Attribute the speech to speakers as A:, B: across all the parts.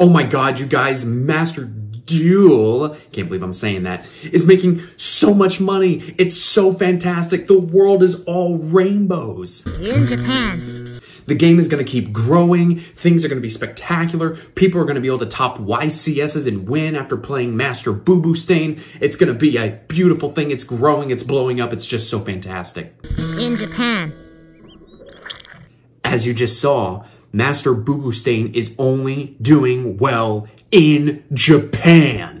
A: Oh my god, you guys, Master Duel, can't believe I'm saying that, is making so much money. It's so fantastic. The world is all rainbows.
B: In Japan.
A: The game is going to keep growing. Things are going to be spectacular. People are going to be able to top YCSs and win after playing Master Boo Boo Stain. It's going to be a beautiful thing. It's growing. It's blowing up. It's just so fantastic.
B: In Japan.
A: As you just saw, Master Boo Boo Stain is only doing well in Japan.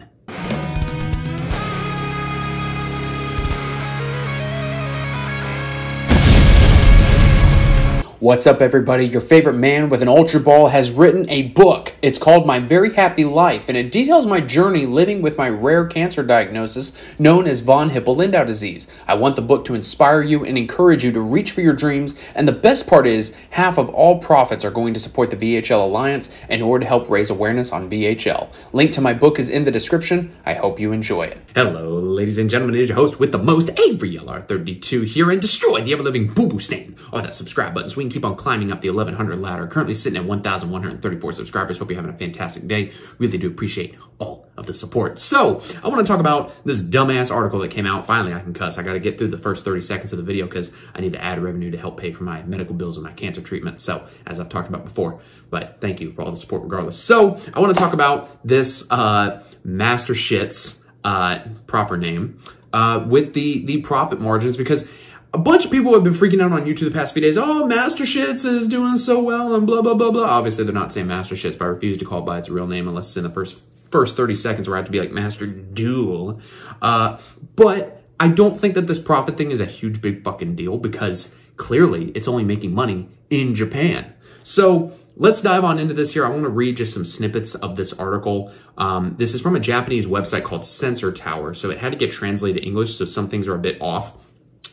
A: What's up, everybody? Your favorite man with an Ultra Ball has written a book. It's called My Very Happy Life, and it details my journey living with my rare cancer diagnosis known as von Hippel-Lindau disease. I want the book to inspire you and encourage you to reach for your dreams, and the best part is, half of all profits are going to support the VHL Alliance in order to help raise awareness on VHL. Link to my book is in the description. I hope you enjoy it. Hello, ladies and gentlemen. It is your host with the most, Avery LR32 here, and destroy the ever-living boo-boo stain. Oh, that subscribe button we can keep on climbing up the 1100 ladder. Currently sitting at 1,134 subscribers. Hope you're having a fantastic day. Really do appreciate all of the support. So, I want to talk about this dumbass article that came out. Finally, I can cuss. I got to get through the first 30 seconds of the video because I need to add revenue to help pay for my medical bills and my cancer treatment. So, as I've talked about before, but thank you for all the support regardless. So, I want to talk about this uh, Master Shits uh, proper name uh, with the the profit margins because a bunch of people have been freaking out on YouTube the past few days. Oh, Master Shits is doing so well and blah, blah, blah, blah. Obviously, they're not saying Master Shits, but I refuse to call it by its real name unless it's in the first first 30 seconds where I have to be like Master Duel. Uh, but I don't think that this profit thing is a huge, big fucking deal because clearly it's only making money in Japan. So let's dive on into this here. I want to read just some snippets of this article. Um, this is from a Japanese website called Sensor Tower. So it had to get translated to English, so some things are a bit off.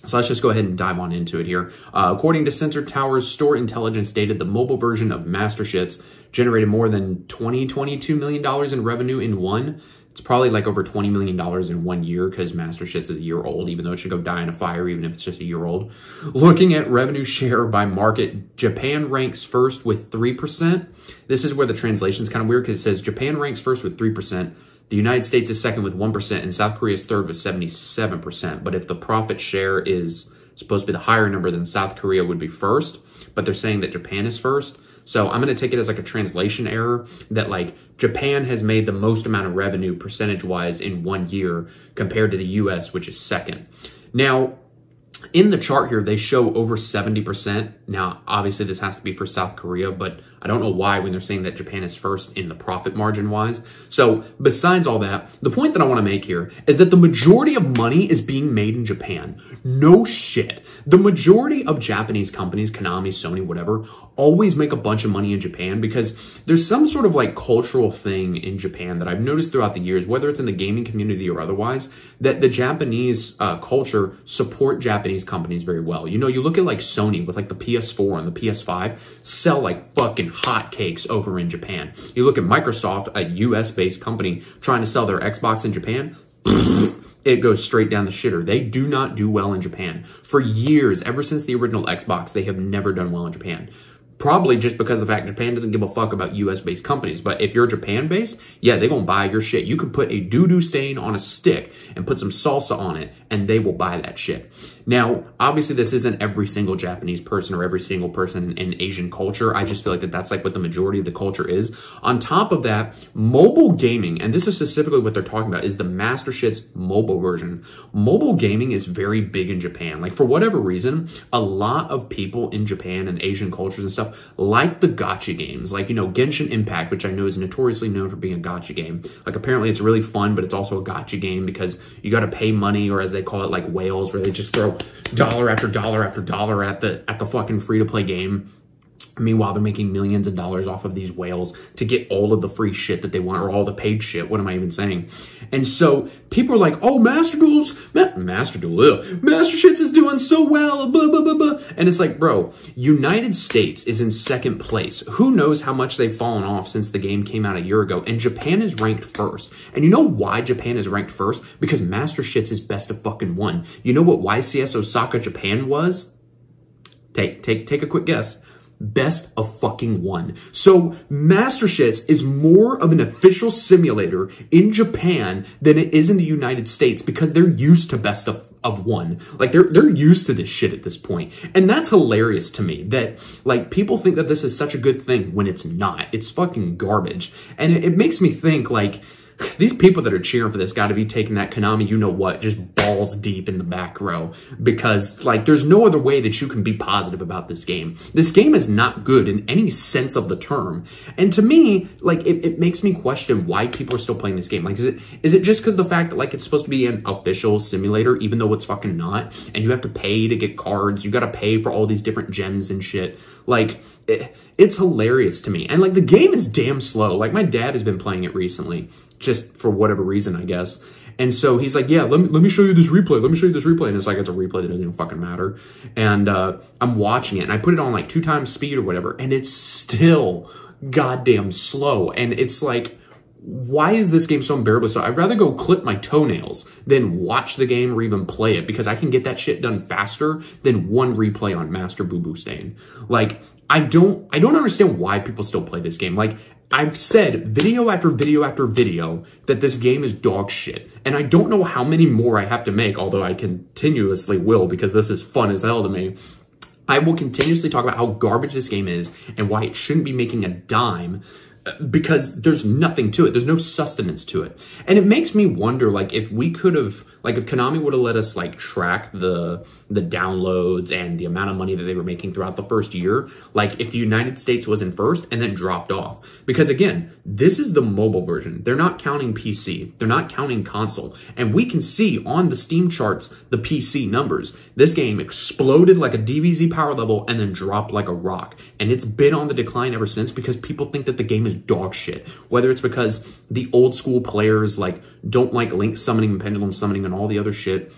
A: So let's just go ahead and dive on into it here. Uh, according to Sensor Tower's store intelligence data, the mobile version of Master Shits generated more than 20, 22 million dollars in revenue in one. It's probably like over $20 million in one year because Master Shits is a year old, even though it should go die in a fire, even if it's just a year old. Looking at revenue share by market, Japan ranks first with 3%. This is where the translation is kind of weird because it says Japan ranks first with 3%. The United States is second with 1%, and South Korea is third with 77%. But if the profit share is supposed to be the higher number, then South Korea would be first. But they're saying that Japan is first. So I'm going to take it as like a translation error that like Japan has made the most amount of revenue percentage wise in one year compared to the US, which is second. Now, in the chart here, they show over 70%. Now, obviously, this has to be for South Korea, but I don't know why when they're saying that Japan is first in the profit margin wise. So, besides all that, the point that I want to make here is that the majority of money is being made in Japan. No shit. The majority of Japanese companies, Konami, Sony, whatever, always make a bunch of money in Japan because there's some sort of like cultural thing in Japan that I've noticed throughout the years, whether it's in the gaming community or otherwise, that the Japanese uh, culture support Japanese companies very well. You know, you look at like Sony with like the PS4 and the PS5 sell like fucking hotcakes over in Japan. You look at Microsoft, a US based company trying to sell their Xbox in Japan. it goes straight down the shitter. They do not do well in Japan. For years, ever since the original Xbox, they have never done well in Japan. Probably just because of the fact Japan doesn't give a fuck about US based companies. But if you're Japan based, yeah, they're gonna buy your shit. You can put a doo doo stain on a stick and put some salsa on it, and they will buy that shit. Now, obviously, this isn't every single Japanese person or every single person in Asian culture. I just feel like that that's like what the majority of the culture is. On top of that, mobile gaming, and this is specifically what they're talking about, is the Master Shits mobile version. Mobile gaming is very big in Japan. Like, for whatever reason, a lot of people in Japan and Asian cultures and stuff like the gacha games. Like, you know, Genshin Impact, which I know is notoriously known for being a gacha game. Like, apparently it's really fun, but it's also a gacha game because you got to pay money, or as they call it, like whales, where they just throw dollar after dollar after dollar at the at the fucking free to play game Meanwhile, they're making millions of dollars off of these whales to get all of the free shit that they want, or all the paid shit. What am I even saying? And so people are like, "Oh, Master Duels, Ma Master Duel, ugh. Master Shits is doing so well." Blah blah blah blah. And it's like, bro, United States is in second place. Who knows how much they've fallen off since the game came out a year ago? And Japan is ranked first. And you know why Japan is ranked first? Because Master Shits is best of fucking one. You know what YCS Osaka Japan was? Take take take a quick guess best of fucking one. So Master Shits is more of an official simulator in Japan than it is in the United States because they're used to best of of one. Like they're they're used to this shit at this point. And that's hilarious to me that like people think that this is such a good thing when it's not. It's fucking garbage. And it, it makes me think like these people that are cheering for this got to be taking that Konami, you know what, just balls deep in the back row because like there's no other way that you can be positive about this game. This game is not good in any sense of the term. And to me, like it, it makes me question why people are still playing this game. Like is it is it just because the fact that like it's supposed to be an official simulator even though it's fucking not and you have to pay to get cards, you got to pay for all these different gems and shit. Like it, it's hilarious to me. And like the game is damn slow. Like my dad has been playing it recently just for whatever reason, I guess. And so he's like, yeah, let me, let me show you this replay. Let me show you this replay. And it's like, it's a replay that doesn't even fucking matter. And uh, I'm watching it and I put it on like two times speed or whatever. And it's still goddamn slow. And it's like, why is this game so unbearably slow? I'd rather go clip my toenails than watch the game or even play it because I can get that shit done faster than one replay on Master Boo Boo Stain. Like, I don't I don't understand why people still play this game. Like I've said video after video after video that this game is dog shit. And I don't know how many more I have to make, although I continuously will because this is fun as hell to me. I will continuously talk about how garbage this game is and why it shouldn't be making a dime because there's nothing to it. There's no sustenance to it. And it makes me wonder, like, if we could have, like, if Konami would have let us, like, track the the downloads and the amount of money that they were making throughout the first year, like, if the United States was in first and then dropped off. Because, again, this is the mobile version. They're not counting PC. They're not counting console. And we can see on the Steam charts the PC numbers. This game exploded like a DBZ power level and then dropped like a rock. And it's been on the decline ever since because people think that the game is dog shit. Whether it's because the old school players like don't like link summoning and pendulum summoning and all the other shit,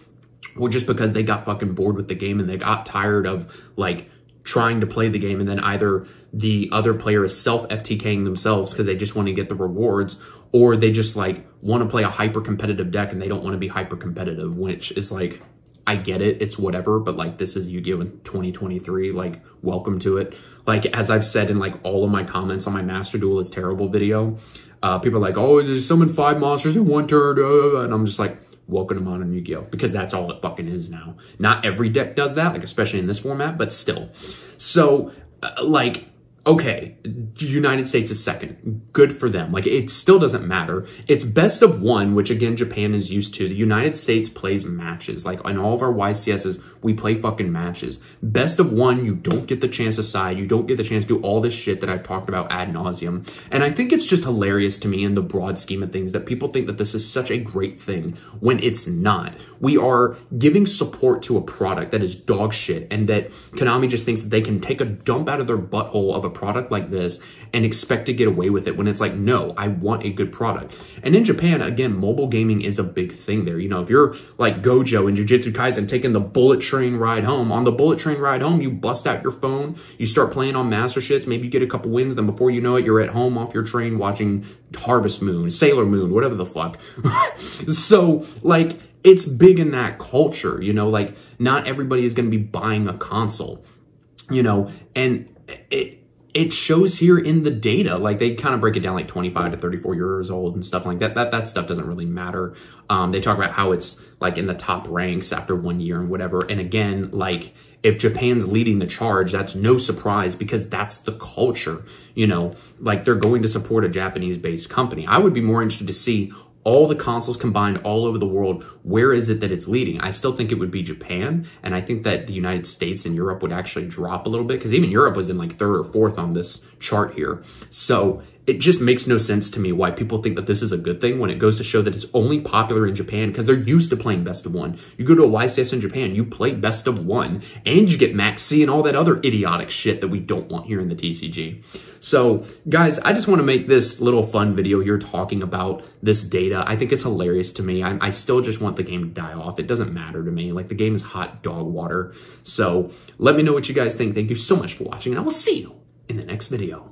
A: or just because they got fucking bored with the game and they got tired of like trying to play the game and then either the other player is self FTKing themselves because they just want to get the rewards or they just like want to play a hyper competitive deck and they don't want to be hyper competitive, which is like I get it, it's whatever, but like this is Yu-Gi-Oh! in 2023, like welcome to it. Like as I've said in like all of my comments on my Master Duel is terrible video, uh, people are like, oh, there's summon five monsters in one turn, uh, and I'm just like, welcome to Modern Yu-Gi-Oh! Because that's all it fucking is now. Not every deck does that, like especially in this format, but still. So, uh, like, okay, United States is second. Good for them. Like, it still doesn't matter. It's best of one, which again, Japan is used to. The United States plays matches. Like, in all of our YCSs, we play fucking matches. Best of one, you don't get the chance to side. You don't get the chance to do all this shit that I've talked about ad nauseum. And I think it's just hilarious to me in the broad scheme of things that people think that this is such a great thing when it's not. We are giving support to a product that is dog shit and that Konami just thinks that they can take a dump out of their butthole of a product like this and expect to get away with it when it's like, no, I want a good product. And in Japan, again, mobile gaming is a big thing there. You know, if you're like Gojo and Jujutsu Kaisen taking the bullet train ride home, on the bullet train ride home, you bust out your phone, you start playing on Master Shits, maybe you get a couple wins, then before you know it, you're at home off your train watching Harvest Moon, Sailor Moon, whatever the fuck. so, like, it's big in that culture, you know, like not everybody is going to be buying a console, you know, and it, it shows here in the data. Like they kind of break it down like 25 to 34 years old and stuff like that. That that stuff doesn't really matter. Um, they talk about how it's like in the top ranks after one year and whatever. And again, like if Japan's leading the charge, that's no surprise because that's the culture. You know, like they're going to support a Japanese based company. I would be more interested to see all the consoles combined all over the world, where is it that it's leading? I still think it would be Japan, and I think that the United States and Europe would actually drop a little bit because even Europe was in like third or fourth on this chart here. So it just makes no sense to me why people think that this is a good thing when it goes to show that it's only popular in Japan because they're used to playing best of one. You go to a YCS in Japan, you play best of one, and you get Maxx C and all that other idiotic shit that we don't want here in the TCG. So, guys, I just want to make this little fun video here talking about this data. I think it's hilarious to me. I, I still just want the game to die off. It doesn't matter to me. Like, the game is hot dog water. So, let me know what you guys think. Thank you so much for watching, and I will see you in the next video.